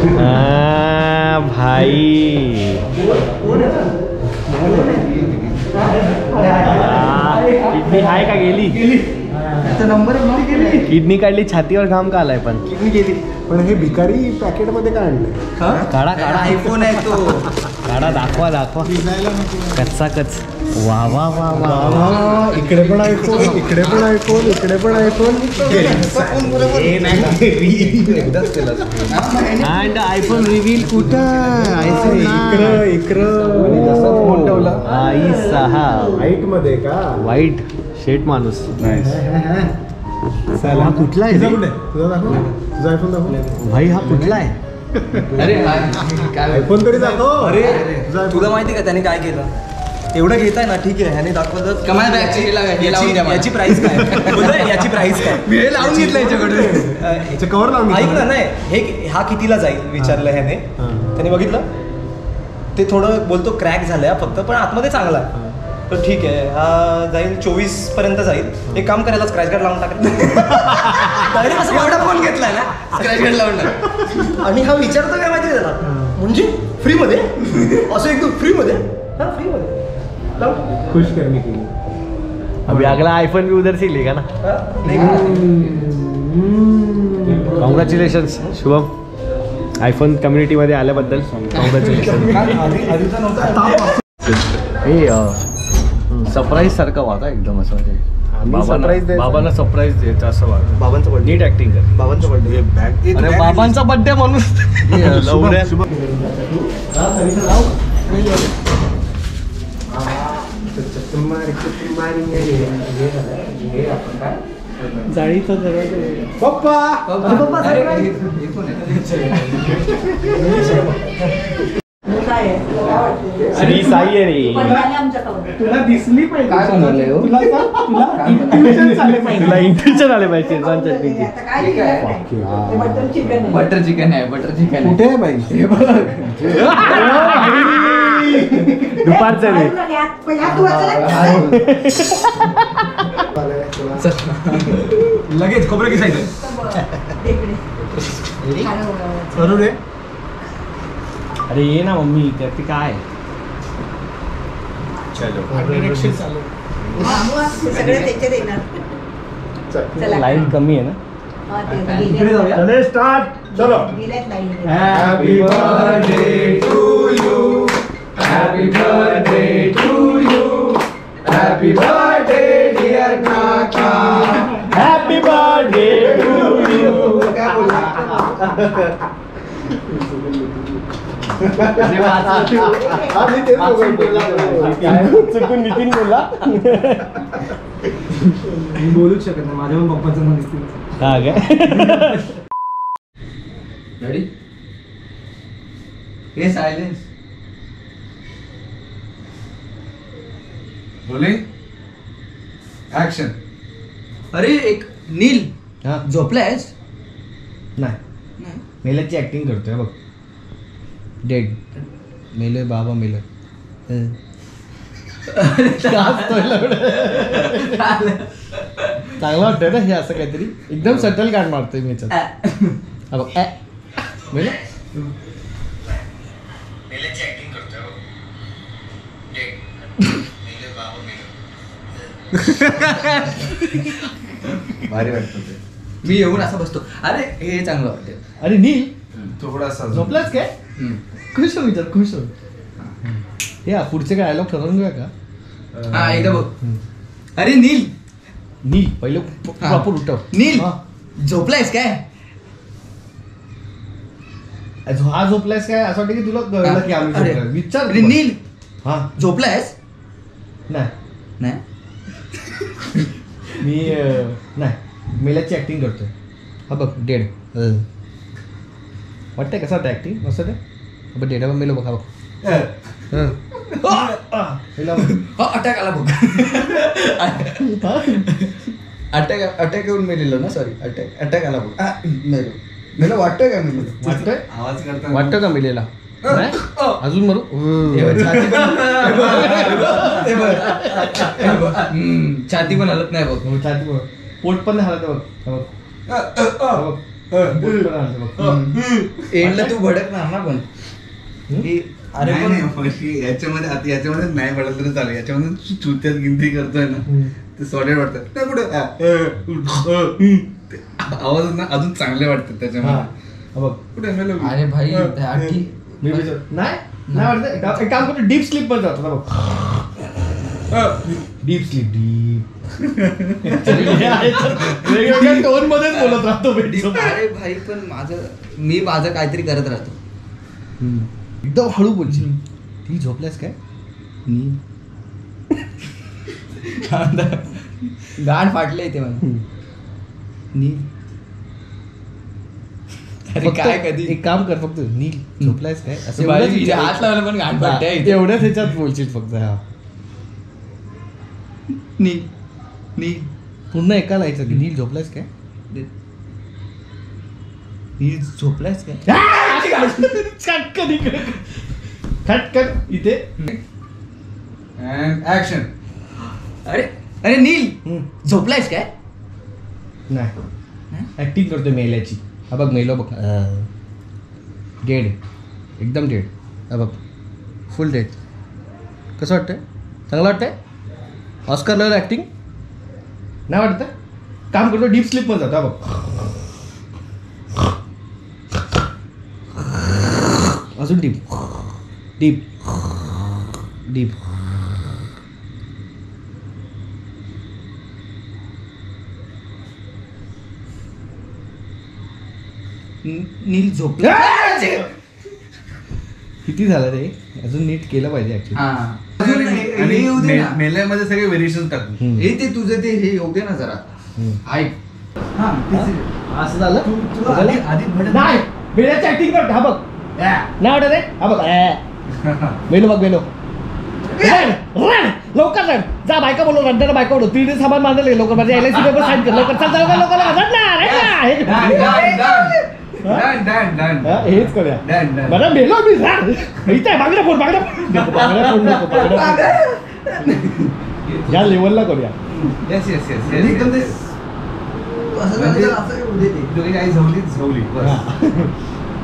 आ, भाई. किडनी आहे? का गेली. नंबर गेली. किडनी काढली छातीवर घाम का आलाय पण? किडनी गेली. पण हे भिकारी पॅकेटमध्ये काय आणलंय? काढा काढा. आयफोन आहे तो. काढा दाखवा दाखवा. कच्चा कच वा वा वा वा हा, इकडे पण आयफोन इकडे पण आयफोन इकडे पण आयफोन अँड आयफोन रिव्हील कुठं? आयफोन इकडं इकडं. आई सहा हाईटमध्ये का? वाईट शेट माणूस. चला. हा कुठला आहे? तुझा रे? कुठे आहे? तुझा दाखव. तुझा आयफोन दाखव. भाई हा कुठला आहे? अरे काय आयफोन तरी दाखव. अरे तुझा iPhone. तुला माहिती का त्याने काय केलं? एवढं घेताय ना ठीक आहे ह्याने दाखवलं कमाल बॅगची हे लावा, हे लावून द्या मला. याची प्राइस काय? बोलतोय, याची प्राइस काय? मी हे लावून घेतलं याच्याकडे. अं, याचं cover लावून ऐक घेतलं. ना नाही हे हा कितीला जाईल विचारलं ह्याने? हा. त्याने बघितलं? ते थोडं बोलतो क्रॅक झालंय फक्त पण आतमध्ये चांगला आहे. तर ठीक आहे हा जाईल चोवीसपर्यंत जाईल. एक काम करायला स्क्रॅच कार्ड लावून टाकलं असं एवढा फोन घेतलाय ना? स्क्रॅच कार्ड लावून टाक. आणि हा विचारतो काय माहिती त्याला. म्हणजे फ्रीमध्ये? असं एकदम फ्रीमध्ये? हा फ्रीमध्ये. लाव. खुश करणे केली अभी अगला आयफोन भी उधर से ही लेगा ना हा? कॉंग्रॅच्युलेशन शुभम. आयफोन कम्युनिटीमध्ये आल्याबद्दल कॉंग्रॅच्युलेशन हे सरप्राईज सारखं वागा एकदम असं म्हणजे आम्ही surprise बाबांना द्यायचं. बाबांना सरप्राईज द्यायचं असं वागा. बाबांचा बर्थडे नीट ऍक्टिंग कर. बाबांचा बर्थडे अरे बाबांचा बर्थडे म्हणून. लवड्या. पप्पा! हे- हे आहे? श्री साई आहे रे. तुला दिसली पाहिजे. हो? तुला आले पाहिजे. तुला इंट्युशन आले पाहिजे शेजवान चटणीचे. बटर चिकन आहे. बटर चिकन आहे. कुठे आहे बाई? हे बघ. दुपारचं रे लगेच खोबरं किसायचं. करू रे. अरे ये ना मम्मी त्याची काय? सगळे त्याच्यात येणार. लाईन कमी आहे ना? हा, ते चले स्टार्ट चलो. गेल्यात. Happy birthday to you happy birthday to you happy birthday dear काका हॅपी बर्थडे टू यू तेच बघायचो. चुकून नितीन बोलला मी बोलूच शकत नाही माझ्या पण पप्पाचं नाव नितीन हा काय रेडी हे सायलेन्स बोले ऍक्शन अरे एक नील. हा. झोपलायस? नाही. मेल्याची ऍक्टिंग करतोय बघ. डेड मेले बाबा मेले. चांगलं वाटतंय ना हे असं काहीतरी. एकदम सटल कार्ड मारतोय मी हा. मेलं? भारी वाटतं ते मी येऊन असं बसतो. अरे हे चांगलं वाटते अरे नील? थोडासा झोपलाच काय? खुश हो विचार खुश हो हा, पुढचे काय डायलॉग ठरवून घेऊया का? हा एकदा बघ. अरे नील. नील पहिले प्रॉपर उठव. नील. हा. झोपलायस काय? हा झोपलायस काय? असं वाटतं की तुला कळलं की आम्ही. विचार अरे. नील. हा. झोपलायस? नाही. नाही? मी नाही. मेल्याची ऍक्टिंग करतोय. हा बघ डेड. वाटतंय कसं वाटतं ऍक्टिंग मस्त ते डेड बघ मेलो बघ हा. बघ अटॅक आला बघ. अटॅक अटॅक येऊन मेलेलो ना सॉरी अटॅक अटॅक आला बघ. आ, मेलो मेलो वाटतोय का मेलो वाटतोय? आवाज करता वाटतं का मेलेला नाही? अजून मरू? हे छाती पण हलत नाही बघ. हो, छाती बघ. पोट पण नाही हलत आहे बघ. हा बघ. हा बघ. एंडला तू भडकणार ना पण. ही- अरे नाही, पण नाही, पण याच्यामध्ये आता याच्यामध्ये नाही पडलं तरी चालेल. याच्यामध्ये चुत्यात गिनती करतोय ना ते सॉलिड वाटतं ते कुठं? आवाज ना अजून चांगले वाटतात त्याच्यामध्ये. बघ. कुठे मेलो अरे भाई नाही नाही. वाटत. एक काम- करतो डीप स्लीपमध्ये जातो डीप स्लीप डीप वेगवेगळ्या टोन मध्येच बोलत राहतो अरे भाई पण माझं मी माझं काहीतरी करत राहतो. एकदम हळू बोलशील. ती झोपल्यास काय? नी गाण फाटले इथे मला. नील. अरे काय कधी? एक काम कर फक्त. नील झोपलायस काय? असं हात लावला पण घाण फाटते. एवढ्याच ह्याच्यात बोलशील फक्त हा. नी नी पूर्ण एका लायचं की नील झोपलायस काय? नी झोपलायस काय? खटकन इकडे खटकन इथे. अँड ऍक्शन अरे अरे नील. झोपलायस काय? नाही. ऍक्टिंग करतोय मेल्याची. हा बघ मेलो बघ. डेड. एकदम डेड. हा बघ. फुल डेड कसं वाटतंय? चांगलं वाटतंय? ऑस्कर लेवल ॲक्टिंग नाही वाटतं? काम करतो डीप स्लीपमध्ये जातो हा बघ. अजून डीप डीप डीप नील झोपला. किती झालं रे? अजून नीट केलं पाहिजे ऍक्च्युली हा अजून आणि येऊ दे मे- ना. मेल्यामध्ये सगळे व्हेरिएशन टाकू. हे ते तुझं ते हे येऊ दे ना जरा. ऐक. असं झालं? तुला झालं? आधी- आधी म्हणत- नाही. बेल्याची ऍक्टिंग करतो हा बघ. नाही वाटत रे? हा बघ. रड, रड, लवकर रड. जा बायका बोलव रडणार बायका बोलव तीन सामान बांधले लवकर माझ्या L I C paper sign कर. लवकर. चल चल लवकर लवकर. लवकर, रड ना, रड ना. हे- डन डन डन हा, हेच करूया. डन डन बरं बेलो मी इथे आहे, बांगड्या फोड. बांगड्या फोड. नको, बांगड्या फोड नको, बांगड्या फोड. या लेवलला करूया. येस येस येस एकदम ते- येस असं झालं तर असं येऊ दे ते. तुझी काही झवली झवली बस.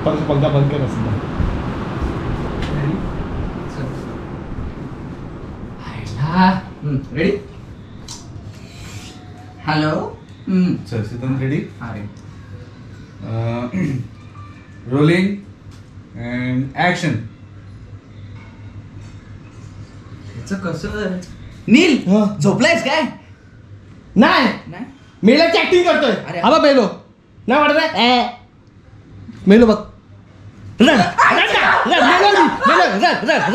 परत पंखा बंद कर असं. Ready hello sir Siddhant ready अरे. रोलिंग अँड ऍक्शन याचं कसं नील हा. झोपलायस काय? नाही. नाही? मेल्याची ऍक्टिंग करतोय. अरे. हा बघ मेलो. नाही वाटत रे? ऍ. मेलो बघ. रड, रड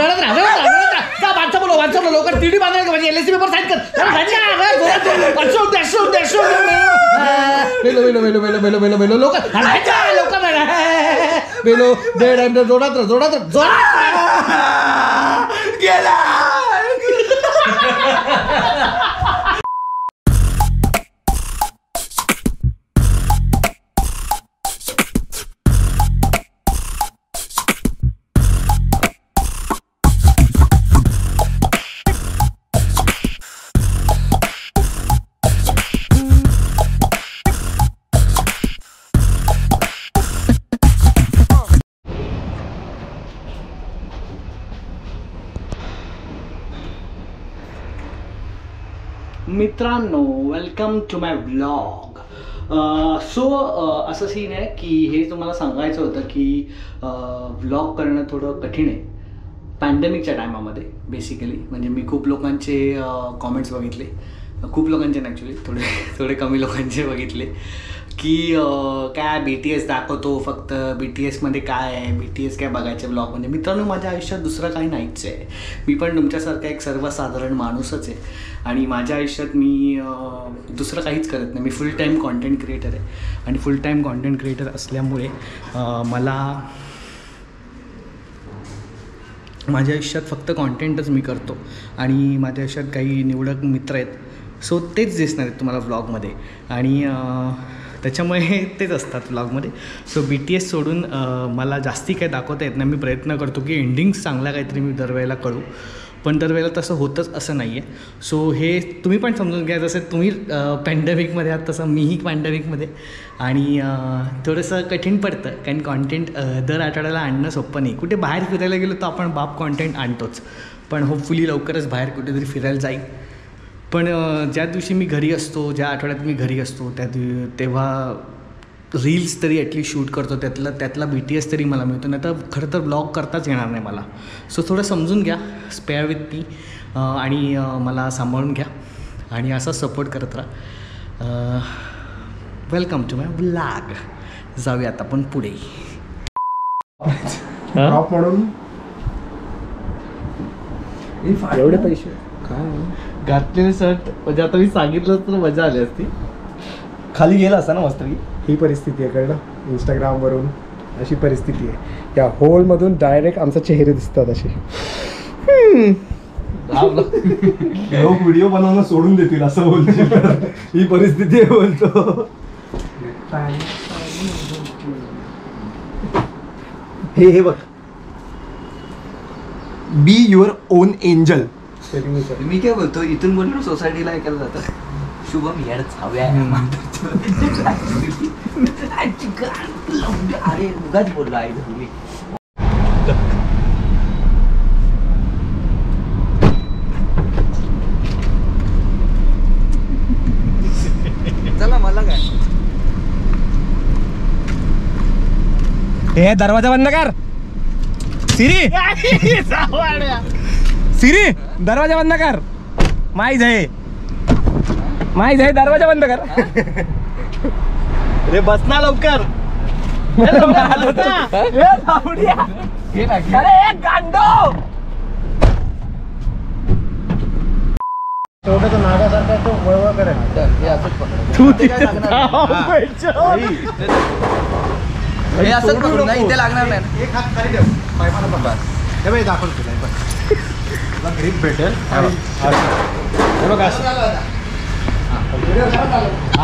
लवकर तिडी बांधायला का माझी एलएसी पेपर साईन कर. रड, रड ना, बेलो जोरात, जोरात. अशोक दे, अशोक दे, अशोक जोडात मेलो. आ, मित्रांनो welcome to my blog so असं सीन आहे की हे तुम्हाला सांगायचं होतं की uh, व्लॉग करणं थोडं कठीण आहे. पॅन्डेमिकच्या टायमामध्ये बेसिकली म्हणजे मी खूप लोकांचे uh, कॉमेंट्स बघितले. खूप लोकांचे ॲक्च्युली थोडे थोडे कमी लोकांचे बघितले. की काय बी टी एस दाखवतो फक्त बी टी एसमध्ये काय आहे? बी टी एस काय बघायचे ब्लॉग म्हणजे मित्रांनो माझ्या आयुष्यात दुसरं काही नाहीच आहे. मी पण तुमच्यासारखा एक सर्वसाधारण माणूसच आहे. आणि माझ्या आयुष्यात मी दुसरं काहीच करत नाही. मी फुल टाईम कॉन्टेंट क्रिएटर आहे. आणि फुल टाईम कॉन्टेंट क्रिएटर असल्यामुळे मला माझ्या आयुष्यात फक्त कॉन्टेंटच मी करतो. आणि माझ्या आयुष्यात काही निवडक मित्र आहेत. सो तेच दिसणार आहेत तुम्हाला व्लॉगमध्ये आणि त्याच्यामुळे तेच असतात व्लॉगमध्ये सो बी टी एस सोडून मला जास्ती काही दाखवता येत नाही. मी प्रयत्न करतो की एंडिंग्स चांगला काहीतरी मी दरवेळेला करू. पण दरवेळेला तसं होतंच असं नाही आहे सो हे तुम्ही पण समजून घ्या. जसं तुम्ही पॅन्डेमिकमध्ये आहात तसं मीही पॅन्डेमिकमध्ये आणि थोडंसं कठीण पडतं. कारण कॉन्टेंट दर आठवड्याला आणणं सोपं नाही. कुठे बाहेर फिरायला गेलो तर आपण बाप कॉन्टेंट आणतोच. पण होपफुली लवकरच बाहेर कुठेतरी फिरायला जाईल. पण ज्या दिवशी मी घरी असतो ज्या आठवड्यात मी घरी असतो त्या दिव तेव्हा रील्स तरी ॲटलीस्ट शूट करतो त्यातला त्यातला बी टी एस तरी मला मिळतो नाही तर खरं तर ब्लॉग करताच येणार नाही मला. सो थोडं समजून घ्या स्पेअर विथ मी आणि मला सांभाळून घ्या आणि असा सपोर्ट करत राहा. वेलकम टू माय ब्लॅग जाऊया आता आपण पुढे. ड्रॉप म्हणून? एवढे पैसे? घातलेले शर्ट म्हणजे आता मी सांगितलं तर मजा आली असती. खाली गेला असता ना मस्त ही परिस्थिती आहे कळलं? इंस्टाग्रामवरून अशी परिस्थिती आहे. त्या होलमधून डायरेक्ट आमचे चेहरे दिसतात असे. लोक व्हिडिओ बनवणं सोडून देतील असं बोलतो ही परिस्थिती आहे बोलतो. हे हे बघ. बी युअर ओन एंजल मी काय बोलतो इथून बोललो सोसायटीला ऐकायला जातं. शुभम यार हव्या अरे उगाच बोललो आई घरी चला मला काय? हे दरवाजा बंद कर. सिरी. सिरी दरवाजा बंद कर माई जाय माई जाय दरवाजा बंद कर रे बस ना लवकर. ए, जाऊया. अरे ए, गांडो. तेवढं तो नागासारखा तो वळवळ करेल तू तिथे थांब, हे. असंच पकडून ना इथे लागणार नाही. एक हात खाली ठेव. पायपाला पकड हे बाई दाखवतो तुला. हे बघ. तुला ग्रीप भेटेल. हे. बघ असं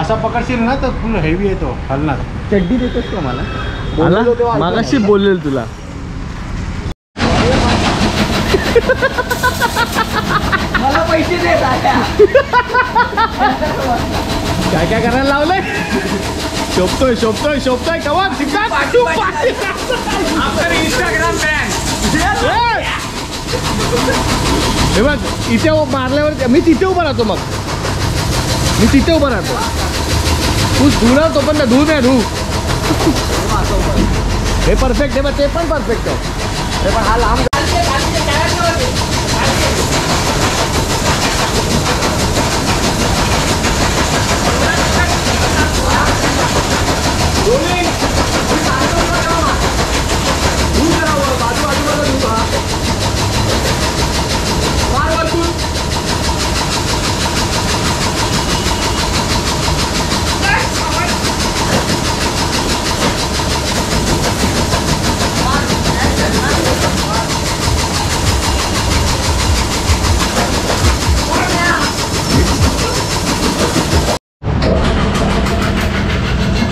असा पकडशील ना तर फुल हेवी येतो हलणार. चड्डी देतोस का मला? मागाशी बोललेल तुला. मला पैसे दे काय काय करायला लावलंय? शोभतोय शोभतोय शोभतोय. कवा इंस्टाग्राम हे बघ इथे मारल्यावर मी तिथे उभा राहतो मग. मी तिथे उभा राहतो. तू धुणार तो पण धू नाही धू हे परफेक्ट आहे बघ ते पण परफेक्ट आहे. हे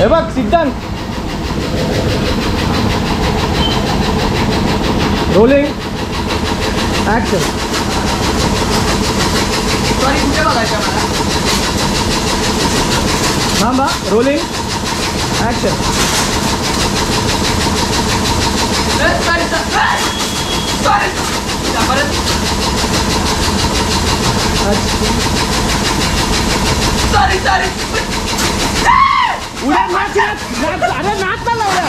बघ सिद्धांत रोलिंग ऍक्शन थांबा रोलिंग ऍक्शन उड्या नाच नाच नाच अरे नाच ना लावड्या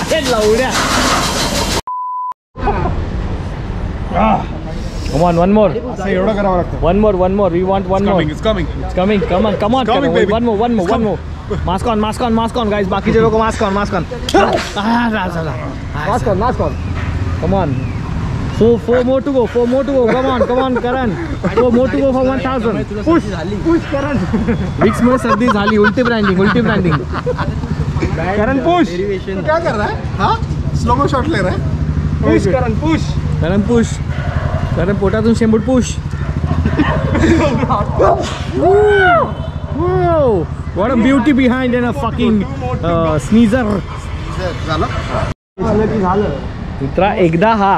अरे लावड्या Come on, one more. असं एवढं करावं लागतं One more, one more. We want one more. It's coming. It's coming. Come on, come on. coming, come on. baby. One more, one more, one more. Mask on, mask on, mask on, guys. बाकीचे लोक mask on. Ah. Mask on, mask on. Come on. Four, four more to go. Four more to go. Come on, come on, Karan. Four more to go for one thousand. Push, push, Karan. Vicks मुळे सर्दी झाली. उलटी branding, उलटी branding. Karan push. तू काय कर रहा है हाँ स्लो मो शॉट ले रहा है push Karan push Karan push. Karan पोटातून शेंबूड push. Whoa! What a beauty behind and a fucking uh, sneezer. झालं मित्रा एकदा हा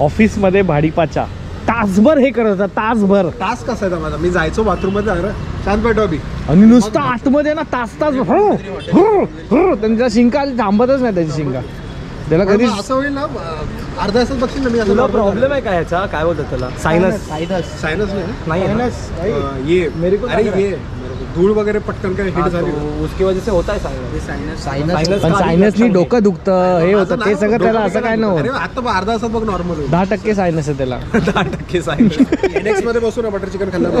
ऑफिसमध्ये भाडीपाचा. तासभर हे करत होता तासभर. टास्क कसा आहे माझा मी जायचो बाथरूममध्ये अरे शांत बैठो अभि. आणि नुसतं आतमध्ये ना तास तास हो हो हो. त्यांच्या शिंका आधी थांबतच नाही त्याची शिंका. त्याला कधी असं होईल ना अर्धा तासात बघशील ना मी असं तुला प्रॉब्लेम आहे का याचा? काय बोलतात त्याला? सायनस सायनस नाही ना? नाही ये. अरे ये. धूळ वगैरे पटकन काय हिट झाली उसकी वजह से होता है साइनस साइनस पण सायनसनी डोकं दुखतं हे होतं ते सगळं त्याला असं काय अरे नव्हतं. आता बघ, अर्धा तासात बघ नॉर्मल होईल. दहा टक्के सायनस आहे त्याला. दहा टक्के सायनस एनएक्समध्ये बसू ना बटर चिकन खाल्लं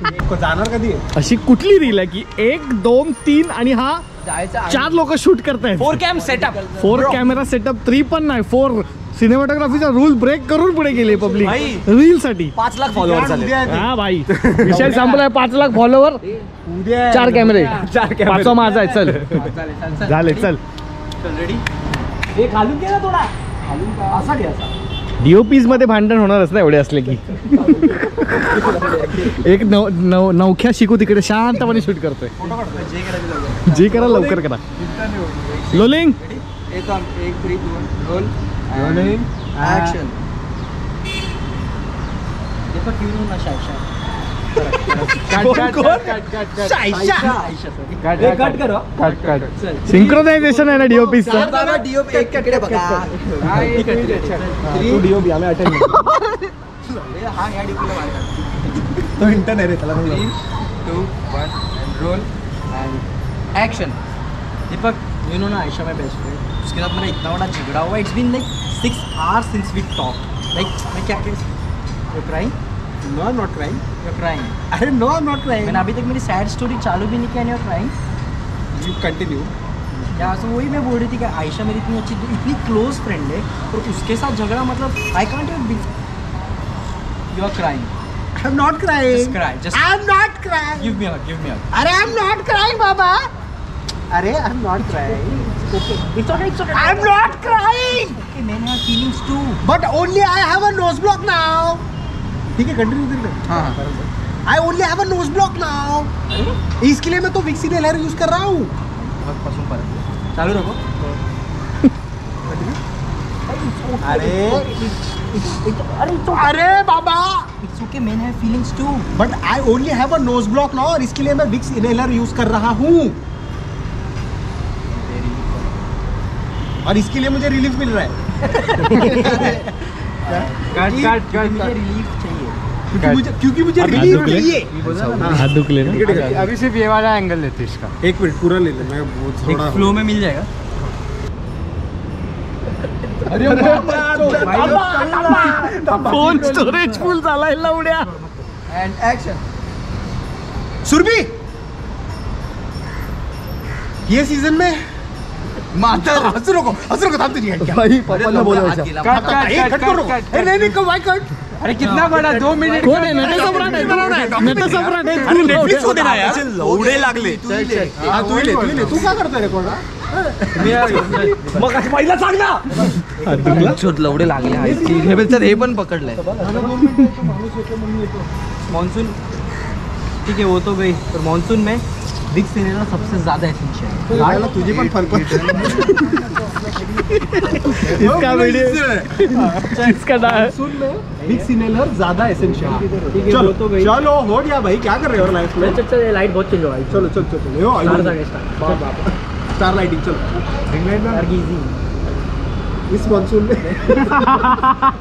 जाणार कधी अशी कुठली रील आहे की एक दोन तीन आणि हा चार लोक शूट करतायत. Four cam setup four camera setup three पण नाही फोर सिनेमाटोग्राफीचा रूल ब्रेक करून पुढे गेले पब्लिक भाई. रील साठी पाच लाख फॉलोअर झाले हा भाई. विषय संपलाय पाच लाख फॉलोवर चार कॅमेरे चार कॅमेरे. पाचवा माझा आहे चल. झाले चल. हे खालून घे ना थोडा? असा घे असा. डीओपीजमध्ये भांडण होणारच ना एवढे असले की. एक नव नव नवख्या शिकू तिकडे शांतपणे शूट करतोय. जे करा लवकर करा. लोलिंग ऍक्शन सिंक्रोनायझेशन आहे ना तू डीओबी आम्ही अटेंड तो इंटर्न आहे रे त्याला नाही लावत. एक्शन दीपक यू नो ना आयशा माई बेस्ट फ्रेंड उसके साथ मेरा इतना बड़ा झगड़ा हुआ it's been like six hours since we talk like मैं क्या you crying No, I'm not crying. You crying अरे no, I'm not crying. मैंने अभी तक मेरी सैड स्टोरी चालू भी नहीं किया यू क्राइंग You continue. यहाँ से वही मैं बोल रही थी कि आयशा मेरी इतनी अच्छी इतनी क्लोज फ्रेंड है और उसके साथ झगड़ा मतलब I can't you are crying I'm not crying. Just cry, just- I'm not crying. Give me give me अरे I'm not crying, बाबा. अरे I'm not crying. It's okay it's okay I'm not crying. Okay Maine have feelings too But only I have a nose block now. ठीक है continue करिए हाँ I only have a nose block now इसके लिए मैं तो Vicks inhaler use कर रहा हूँ. बहुत पसंद पर चालू रखो। अरे अरे बाबा! It's okay man have feelings too but I only have a nose block now और इसके लिए मैं विक्स इनहेलर यूज़ कर रहा हूँ. और इसके लिए मुझे रिलीफ मिल रहा है। कट कट कट मुझे रिलीफ चाहिए। क्योंकि मुझे क्योंकि मुझे रिलीफ दुखले? चाहिए हात दुखले ना ठीक है, ठीक है। अभी सिर्फ ये वाला एंगल लेते इसका एक मिनट पूरा ले ले मैं वो एक थोड़ा फ्लो में मिल जाएगा फोन स्टोरेज फुल झालाय लावड्या एंड एक्शन सुरभि ये सीजन में माता हंसू नको हंसू नको थांब तुझी भाई पप्पांना बोलायचं कट कट करो ए, नहीं नहीं कब कट अरे कितना बड़ा दो मिनट कोण आहे नट सम्राट आहे नट सम्राट तू नेटफ्लिक्स होते ना यार लवडे लागले हा तू ले तू ले तू काय करतोय रे कोणा मग असं पहिला सांग ना। शोध लवडे लागले हे पण पकडलंय मानसून ठीक है वो तो गई पर मानसून में बिग सिनेमा सबसे ज़्यादा एसेंशियल गायला तुझी पण फरफट इसका वीडियो इसका डा- सुन में बिग सिनेलर ज़्यादा एसेंशियल ठीक है चलो तो गई। चलो हो गया भाई क्या कर रहे हो लाइफ में? चल चल लाइट बहुत रहा है। चलो चल चल चल यो स्टार जागे स्टार स्टार लाइटिंग चलो। स्टार की इजी इस मानसून में।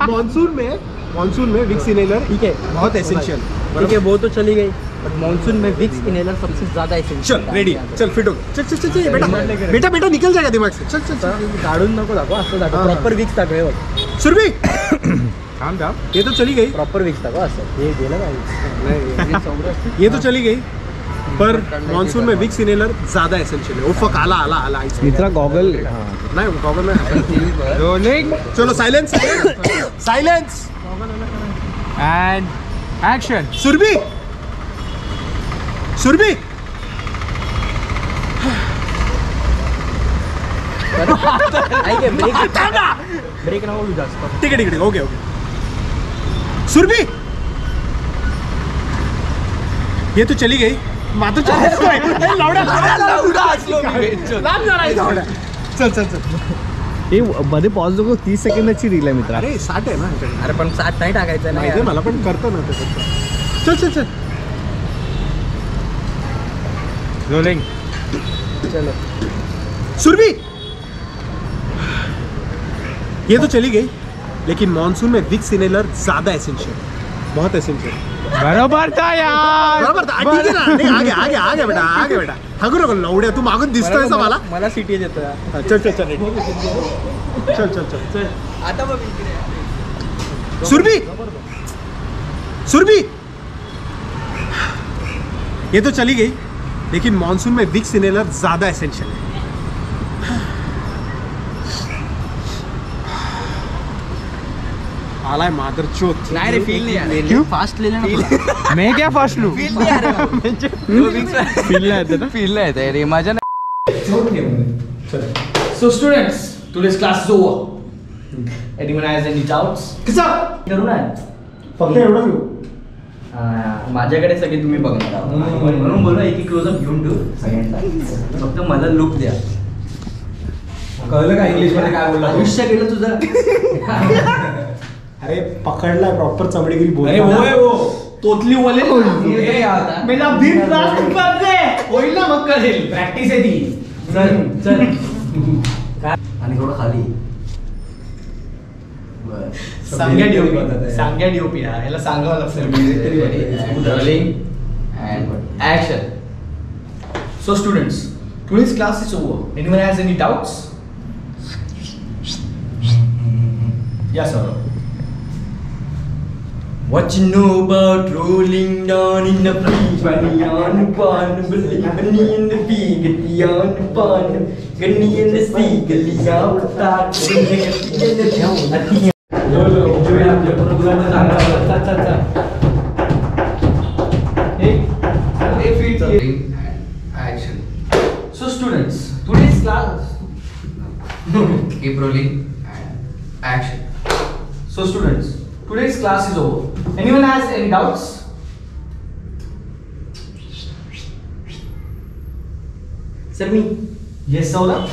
मानसून में मानसून में विक्स इनहेलर ठीक है बहुत एसेंशियल ठीक है वो तो चली गई। बट मानसून में विक्स इनहेलर सबसे ज़्यादा चल रेडी चल फिट हो। चल चल चल चल बेटा बेटा बेटा निकल जाएगा दिमाग से। चल चल काढून नको दाखव असं दाखव प्रॉपर विक्स दाखव हे सुरभि! काम काम ये तो चली गई। प्रॉपर विक्स दाखव असं हे गेलं पाहिजे ये तो चली गई। पर मानसून में विक्स इनहेलर ज़्यादा एसेंशियल है। ओ फक आला आला आला मित्रा गॉगल नहीं गॉगल में रोलिंग चलो silence silence and action Surbhi! Surbhi. Break break नको ठीक है ठीक है ओके ओके सुरभि। ये तो चली गई। माँ तो चली लौड़ा लौड़ा लौड़ा लाम जा रहा लौड़ा चल चल चल। हे मध्ये पॉज नको तीस सेकंदाची रील आहे मित्रा। अरे साठ आहे ना। अरे पण साठ नाही टाकायचं आहे मला पण करतो ना ते चल चल चल। रोलिंग चलो। सुरभि! ये तो चली गई लेकिन मॉनसून में विक्स इनहेलर ज़्यादा एसेंशियल बहुत एसेंशियल बरोबर था यार। बरोबर था. ठीक आहे ना? नाही, आगे आगे आगे बेटा आगे बेटा। हगू नको लवड्या तू मागून दिसतोय ना मला मला सिटी देतो हा, चल चल चल चल चल चल। चल। आता इकडे. सुरभि! सुरभि! ये तो चली गई। लेकिन मॉनसून में विक्स इनहेलर ज्यादा एसेंशियल है। आलाय मादर चोत नाही रे फील नाही आलं. क्यों? फास्ट लिहिलं ना मैं क्या फास्ट लू? फील नाही आलं. फील नाही येते ना? फील नाही येत रे माझ्या So students, today's class is over. Anyone has any doubts? करू ना फक्त एवढं घेऊ हा, माझ्याकडे सगळे तुम्ही बघणार आहात. म्हणून बोललो एक एक क्लोजअप घेऊन ठेवू. सगळ्यांना फक्त मला लुक द्या. कळलं का इंग्लिशमध्ये काय बोलला आयुष्य गेलं तुझं अरे पकडलाय प्रॉपर चमडीगिरी बोल तोतली बोले भीम कर दे होईल ना मग कळेल. प्रॅक्टिस आहे ती. चल चल. आणि थोडं खाली. सांग्या डीओपी सांग्या डीओपी हा याला सांगावं लागतं rolling and action So students, today's class is over. Anyone has any doubts? Yes or no? What you know about rolling down in the free bunny on the pond, bunny bunny in the bee, getty on the pond, gunny in the sea, gully out the thought, gunny in the keep rolling and action. So students, today's class is over. Anyone has any doubts? Sir, me. Yes, Saula.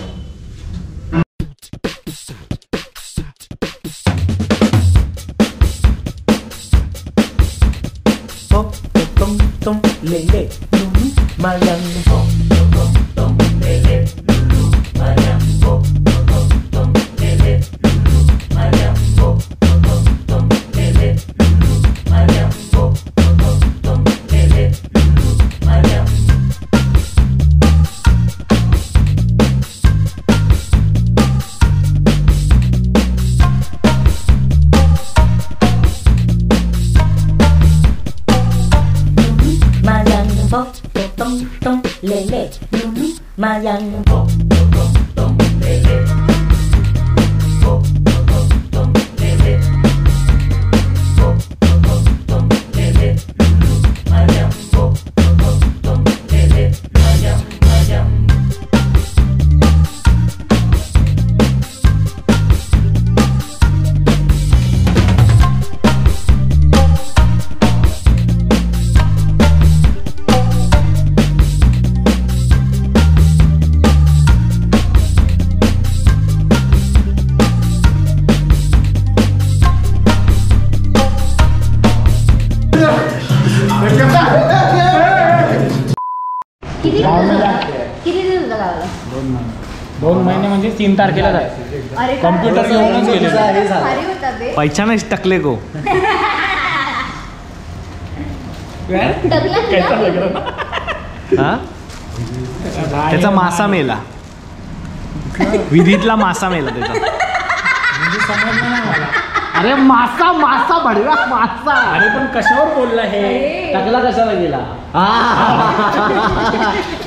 Malang. किती किती दिवस होता गावाला दोन महिने म्हणजे तीन तारखेला जाय अरे कम्प्युटर घेऊनच गेले भारी होता बे. पैचानच टकले गो. टकला हा? त्याचा मासा मेला. विधीतला मासा मेला त्याचा. अरे मासा मासा भडवा मासा. अरे पण कशावर बोलला हे? टकला कशाला गेला?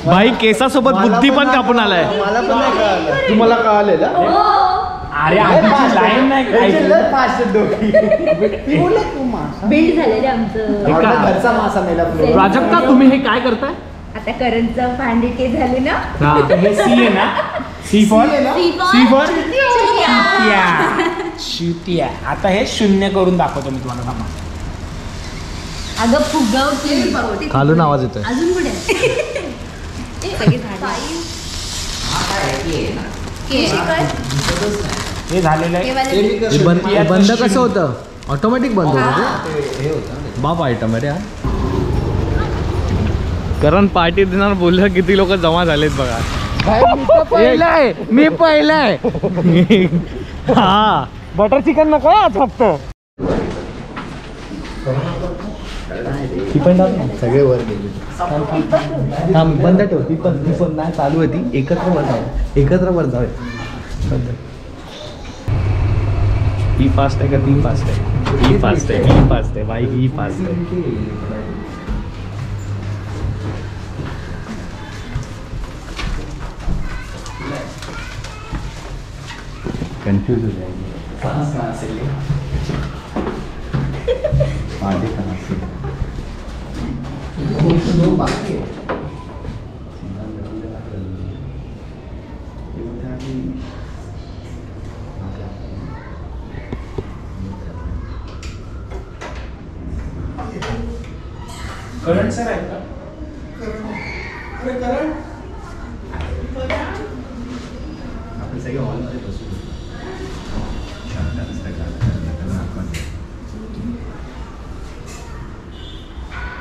भाई केसासोबत बुद्धी पण कापून आलाय. मला पण नाही कळालं. तुम्हाला कळालेलं अरे आधीची लाईन नाही झालेले आमचं. घरचा मासा मेला प्राजक्ता तुम्ही हे काय करताय? आता करंटचं भांडी ते झाले ना? हे सी आहे ना? सी फॉर सी फॉर चित्या. शिवतिया आता हे शून्य करून दाखवतो मी तुम्हाला थांबा. अगं फुगवते खालून आवाज येतोय. अजून पुढे ए, सगळी झाडं. हे झालेलं आहे. हे बंद हे बंद कसं होतं? ऑटोमॅटिक बंद होतं बाप आयटम अरे कारण पार्टी देणार बोललं किती लोक जमा झालेत बघा. पहिलाय मी पहिलाय हा. बटर चिकन नको आज फक्त. सगळे वर गेले. थांब बंद ठेव. ती पण ती पण नाही चालू आहे ती. एकत्र वर जाऊ एकत्र वर जाऊ ही फास्ट आहे का? ती फास्ट आहे. ही फास्ट आहे. ही फास्ट आहे. बाईक ही फास्ट आहे. कन्फ्यूज हो जाएगी. कहाँ से कहाँ से? ले आगे कहाँ से करंट सर आहे का आपण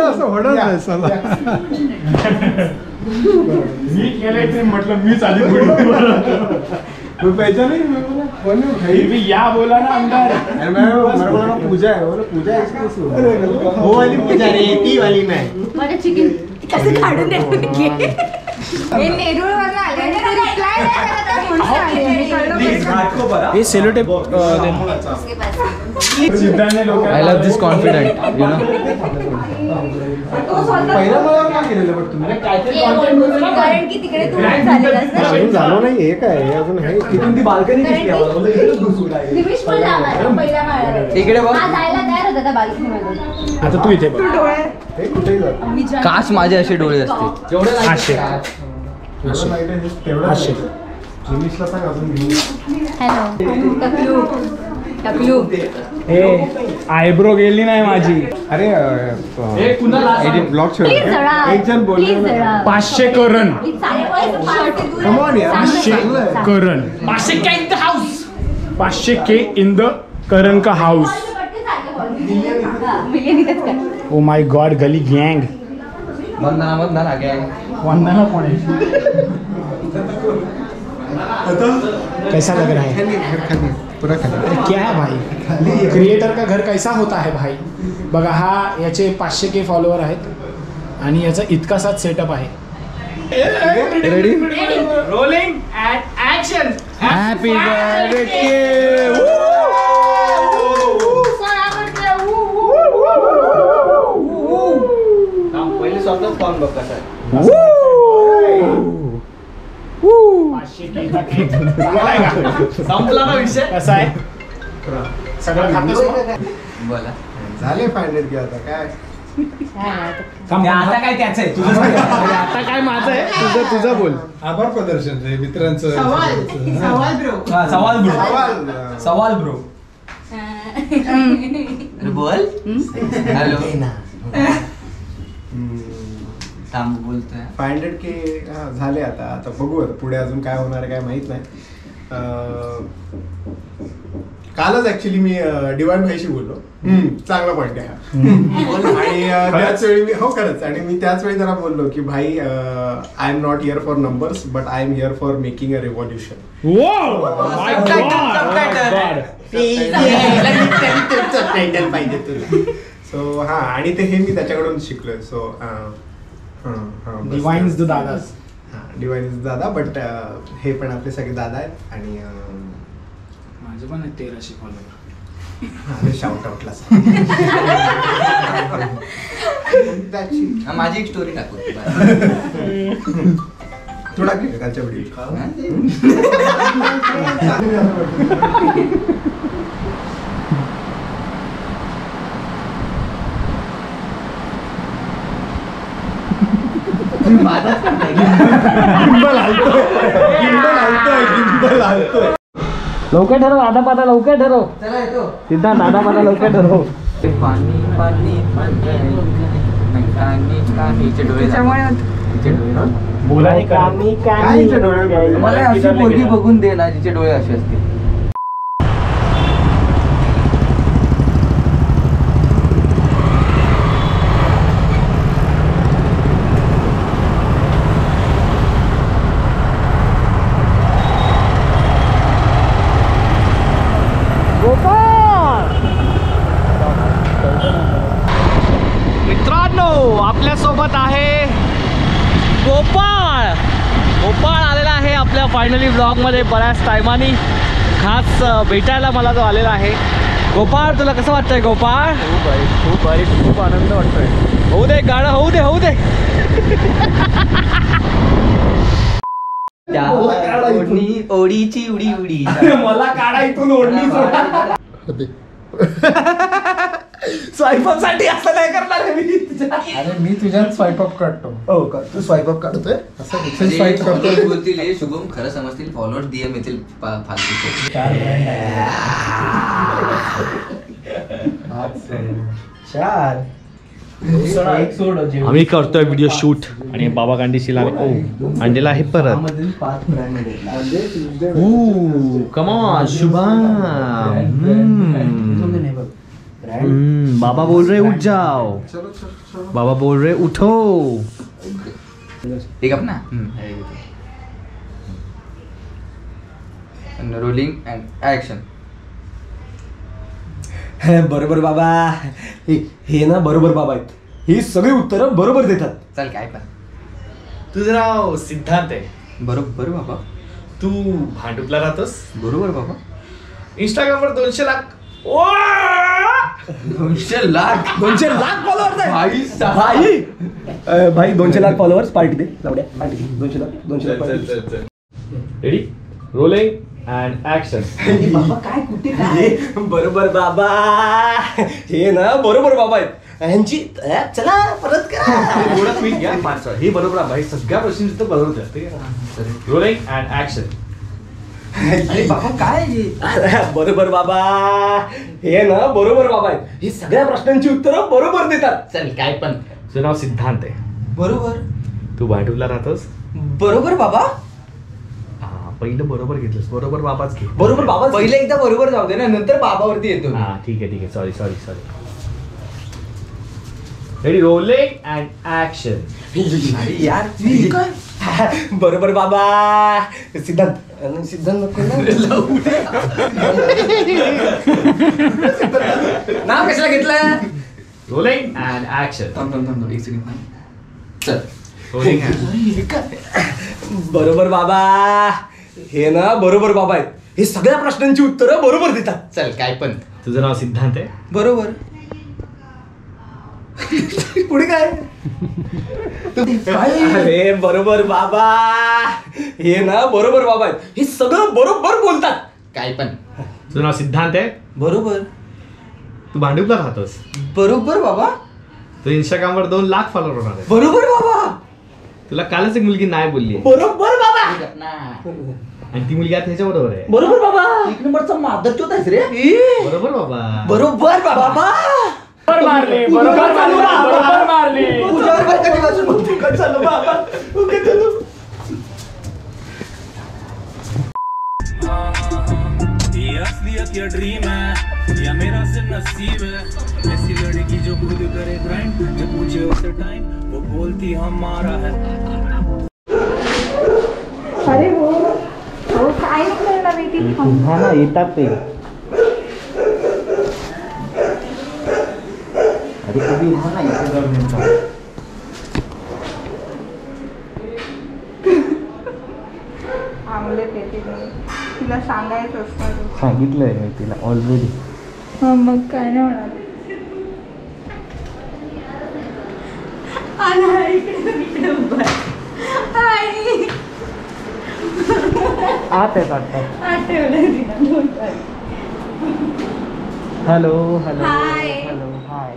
असं चला मी केलंय ते म्हटलं मीच आधी पुढे पहचान नहीं मैं बोला कौन है भाई भी या बोला ना अंदर अरे मैं मेरे को लगा पूजा है बोला पूजा है इसकी कैसे वो वाली पूजा ती वाली चिकन कसं काढून देतो हे। नेरूळ वरनं आले हे. हे cello tape I love this confident you know तो स्वतः पहिला मला का केलेलं बट तुम्ही? कारण की तिकडे तू झालो. नाही हे काय अजून आहे तिथून ती बाल्कनी इकडे बघ. हा जायला तयार होता त्या बाल्कनीमध्ये. आता तू इथे बघ. हे काच माझे असे डोळे असते असे असे. हॅलो ए आयब्रो गेली नाही माझी. अरे जरा एक जण बोलले पाचशे करण. पाचशे. करण. पाचशे के इन द हाऊस पाचशे के इन द करण का हाऊस ओ माय गॉड गली गँग वंदना वंदना गँग वंदना कौन है कैसा लग रहा है? खाली घर खाली पुरा खाली. अरे क्या है भाई? क्रिएटर का घर कैसा होता है भाई? बघा हा याचे पाचशे के फॉलोअर आहेत आणि याचा इतकासाच सेटअप आहे. Ready rolling at action happy birthday बघ कसं आहे? संपला ना विषय? कसा आहे? सगळं खातोस मग? बोला. झाले फायनल की आता काय? थांब, आता काय त्याचं आहे? तुझं अरे आता काय माझं आहे? तुझं तुझं बोल. आभार प्रदर्शन रे मित्रांचं हा, सवाल ब्रो. सवाल. सवाल ब्रो. बोल. हॅलो. थांब बोलतोय. फाय हंड्रेड के हा, झाले आता. आता बघू आता पुढे अजून काय होणार आहे काय माहीत नाही. अं, कालच ऍक्च्युली मी डिवाइन भाईशी बोललो. हम्म, चांगला पॉईंट आहे हा. आणि अं, त्याच वेळी मी हो खरंच. आणि मी त्याच वेळी जरा बोललो की भाई I am not here for numbers but I am here for making a revolution Wow! My God! God. पाहिजे तुला सो हा आणि ते हे मी त्याच्याकडून शिकलोय. सो Divines the दादास. डिवाइन इज दादा बट हे पण आपले सगळे दादा आहेत आणि माझे पण आहेत तेराशे फॉलोअर शाउट आउटला माझी एक स्टोरी टाकू थोडा घे कालच्या व्हिडिओ गिंबल हलतोय गिंबल हलतोय गिंबल हलतोय लवकर ठरव. आधा पादा लवकर ठरव. चला येतो सिद्धांत आधा पादा लवकर ठरव पाणी पाणी डोळ्यात मला अशी पोरगी बघून दे ना जिचे डोळे असे असतील मित्रांनो आपल्यासोबत आहे गोपाळ गोपाळ आलेला आहे आपल्या फायनली ब्लॉगमध्ये बऱ्याच टायमानी खास भेटायला मला जो आलेला आहे. गोपाळ तुला कसं वाटतंय गोपाळ? खूप भारी खूप भारी खूप आनंद वाटतोय. होऊ दे गाणं होऊ दे होऊ दे. ओढणी ओढीची उडी उडी. मला काढा इथून ओढणी सोडा. स्वयंपाकसाठी असं नाही करणार आहे मी तुझ्या. अरे मी तुझ्यात स्वयंपाक काढतो हो का? तू स्वयंपाक काढतोय असं एक्सरसाइज करतोय. फोटोज बोलतील हे शुभम खरं समजतील फॉलोअर डीएम येतील फालतू चार एक सोड आम्ही करतोय व्हिडिओ शूट आणि बाबा कांडीशीला आम्ही ओ आणलेला आहे परत. पाच शुभम. हम्म, बाबा बोल रहे उठ जाओ बाबा बोल रहे उठो एक अपना रोलिंग अँड ऍक्शन बरोबर बाबा. हे हे ना बरोबर बाबा आहेत. ही सगळी उत्तरं बरोबर देतात. चल काय पण. तुझं नाव सिद्धांत आहे. बरोबर बाबा. तू भांडुपला राहतोस? बरोबर बाबा. इंस्टाग्रामवर दोनशे लाख दोनशे लाख. दोनशे लाख फॉलोअर्स भाई भाई. अं, भाई दोनशे लाख फॉलोअर्स पार्टी दे. जाऊद्या पार्टी दे. दोनशे लाख दोनशे lakh party. Ready rolling and action बाबा काय कुठे काय? बरोबर बाबा. हे ना बरोबर बाबा आहेत. यांची अं, चला परत करा. थोडं क्विक घ्या पाच हे बरोबर आहे. भाई सगळ्या प्रश्नांची तर बरोबर आहे. रोलिंग अँड ऍक्शन अरे बाबा काय हे? बरोबर बाबा. हे ना बरोबर बाबा आहेत. ही सगळ्या प्रश्नांची उत्तरं बरोबर देतात. चल काय पण. तुझं नाव सिद्धांत आहे. बरोबर. तू भांडुपला राहतोस? बरोबर बाबा. हा पहिलं बरोबर घेतलंस. बरोबर बाबाच घे. बरोबर बाबा. पहिले एकदा बरोबर जाऊ दे ना नंतर बाबावरती येतो हा ठीक आहे ठीक आहे. Sorry sorry sorry ready rolling and action अरे यार हे बरोबर बाबा. सिद्धांत. सिद्धांत? नाव कशाला घेतलं रोलिंग अँड ऍक्शन थांब थांब थांब एक सेकंड चल रोलिंग बरोबर बाबा. हे ना बरोबर बाबा आहेत हे सगळ्या प्रश्नांची उत्तरं बरोबर देतात. चल काय पण. तुझं नाव सिद्धांत आहे? बरोबर. पुढे काय? अरे बरोबर बाबा. हे ना बरोबर बाबा आहेत. हे सगळं बरोबर बोलतात. काय पण. तुझं नाव सिद्धांत आहे? बरोबर. तू भांडुपला राहतोस? बरोबर बाबा. तू इंस्टाग्रामवर दोन लाख फॉलोअर होणार आहे. बरोबर बाबा. तुला कालच एक मुलगी नाही बोलली. आहे. बरोबर बाबा. आणि ती मुलगी आता ह्याच्या बरोबर आहे. बरोबर बाबा. एक नंबरचा मादरचोत आहेस रे. बरोबर बाबा. बरोबर बाबा मारली बरोबर मारली बरोबर मारली तुझ्यावर पण कधीपासून बोलतोय? उगाच झालं बाबा उगाच झालं. ये असलियत या ड्रीम है या मेरा सिर्फ़ नसीब है ऐसी लड़की जो खुद करे ग्राइंड जो पूछे उसे टाइम वो बोलती हमारा है अरे हो हो काय करणार आहे ती हा ना येतात ते कधी कधी ना इथे तिला सांगायचं असतं सांगितलंय मी तिला ऑलरेडी मग काय नाही होणार आहे. आत आहेत हॅलो हॅलो हॅलो हाय